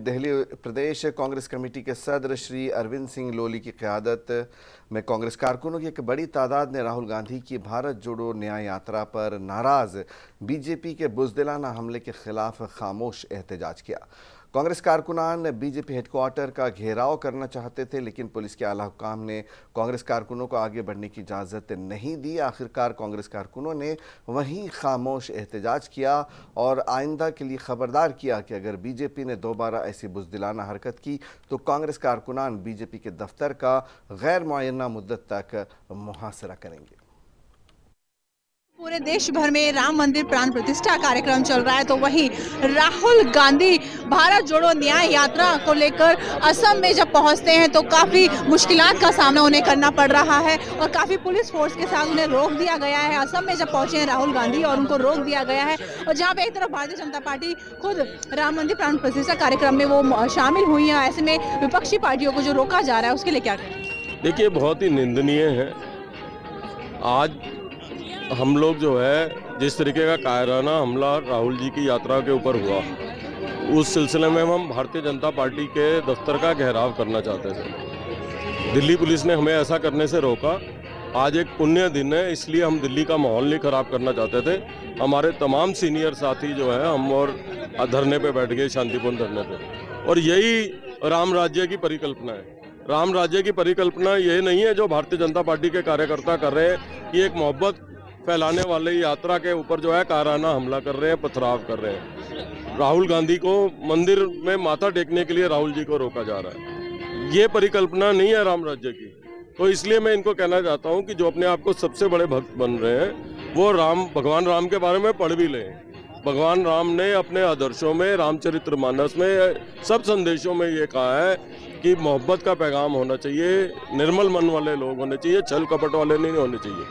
दिल्ली प्रदेश Congress committee के सदर Shri Arvind Singh lolly की क्यादत में कांग्रेस कारकुनों की एक बड़ी तादाद ने राहुल गांधी की भारत जोड़ो न्याय यात्रा पर नाराज़। बीजेपी के बुजदिलाना हमले के खिलाफ खामोश एहतजाज किया। कांग्रेस कारकुनान बीजेपी हेडक्वार्टर का घेराव करना चाहते थे, लेकिन पुलिस के आला हुकाम ने कांग्रेस कारकुनों को आगे बढ़ने की इजाज़त नहीं दी। आखिरकार कांग्रेस कारकुनों ने वहीं खामोश एहतजाज किया और आइंदा के लिए खबरदार किया कि अगर बीजेपी ने दोबारा ऐसी बुजदिलाना हरकत की तो कांग्रेस कारकुनान बीजेपी के दफ्तर का गैर मुना मुद्दत तक मुहासरा करेंगे। पूरे देश भर में राम मंदिर प्राण प्रतिष्ठा कार्यक्रम चल रहा है तो वहीं राहुल गांधी भारत जोड़ो न्याय यात्रा को लेकर असम में जब पहुँचते हैं तो काफ़ी मुश्किलात का सामना उन्हें करना पड़ रहा है और काफ़ी पुलिस फोर्स के साथ उन्हें रोक दिया गया है। असम में जब पहुँचे हैं राहुल गांधी और उनको रोक दिया गया है, और जहाँ पे एक तरफ़ भारतीय जनता पार्टी खुद राम मंदिर प्राण प्रतिष्ठा कार्यक्रम में वो शामिल हुई है ऐसे में विपक्षी पार्टियों को जो रोका जा रहा है, उसके लिए क्या देखिए बहुत ही निंदनीय है। आज हम लोग जो है, जिस तरीके का कायराना हमला राहुल जी की यात्रा के ऊपर हुआ, उस सिलसिले में हम भारतीय जनता पार्टी के दफ्तर का घेराव करना चाहते थे। दिल्ली पुलिस ने हमें ऐसा करने से रोका। आज एक पुण्य दिन है, इसलिए हम दिल्ली का माहौल नहीं खराब करना चाहते थे। हमारे तमाम सीनियर साथी जो है, हम और धरने पे बैठ गए, शांतिपूर्ण धरने पे। और यही राम राज्य की परिकल्पना है। राम राज्य की परिकल्पना ये नहीं है जो भारतीय जनता पार्टी के कार्यकर्ता कर रहे हैं। कि एक मोहब्बत फैलाने वाले यात्रा के ऊपर जो है काराना हमला कर रहे हैं, पथराव कर रहे हैं। राहुल गांधी को मंदिर में माथा टेकने के लिए राहुल जी को रोका जा रहा है। ये परिकल्पना नहीं है राम राज्य की। तो इसलिए मैं इनको कहना चाहता हूँ कि जो अपने आप को सबसे बड़े भक्त बन रहे हैं, वो राम, भगवान राम के बारे में पढ़ भी लें। भगवान राम ने अपने आदर्शों में, रामचरित्र मानस में, सब संदेशों में ये कहा है कि मोहब्बत का पैगाम होना चाहिए, निर्मल मन वाले लोग होने चाहिए, छल कपट वाले नहीं होने चाहिए।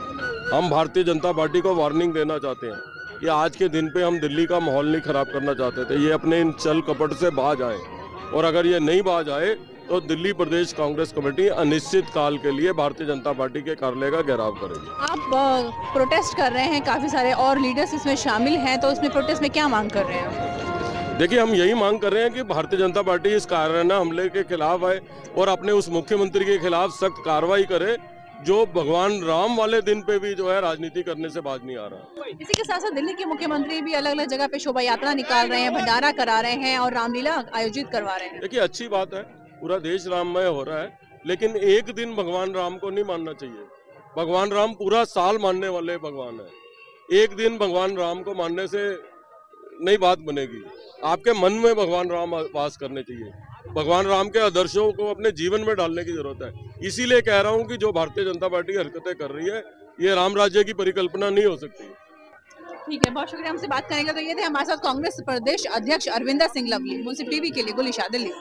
हम भारतीय जनता पार्टी को वार्निंग देना चाहते हैं कि आज के दिन पे हम दिल्ली का माहौल नहीं खराब करना चाहते थे, ये अपने इन चल कपट से बाज आए। और अगर ये नहीं बाज आए तो दिल्ली प्रदेश कांग्रेस कमेटी अनिश्चित काल के लिए भारतीय जनता पार्टी के कार्यालय का घेराव करेगी। आप प्रोटेस्ट कर रहे हैं काफ़ी सारे और लीडर्स इसमें शामिल हैं तो इसमें प्रोटेस्ट में क्या मांग कर रहे हैं? देखिए हम यही मांग कर रहे हैं कि भारतीय जनता पार्टी इस काराना हमले के खिलाफ आए और अपने उस मुख्यमंत्री के खिलाफ सख्त कार्रवाई करे जो भगवान राम वाले दिन पे भी जो है राजनीति करने से बाज नहीं आ रहा। इसी के साथ साथ दिल्ली के मुख्यमंत्री भी अलग अलग जगह पे शोभा यात्रा निकाल रहे हैं भंडारा करा रहे हैं और रामलीला आयोजित करवा रहे हैं। देखिए अच्छी बात है पूरा देश राममय हो रहा है, लेकिन एक दिन भगवान राम को नहीं मानना चाहिए। भगवान राम पूरा साल मानने वाले भगवान है। एक दिन भगवान राम को मानने से नहीं बात बनेगी। आपके मन में भगवान राम वास करने चाहिए। भगवान राम के आदर्शों को अपने जीवन में डालने की ज़रूरत है। इसीलिए कह रहा हूँ कि जो भारतीय जनता पार्टी हरकतें कर रही है, ये राम राज्य की परिकल्पना नहीं हो सकती। ठीक है, बहुत शुक्रिया। हमसे बात करेंगे तो ये थे हमारे साथ कांग्रेस प्रदेश अध्यक्ष अरविंदर सिंह लवली। टीवी के लिए गुलिशा दिल्ली।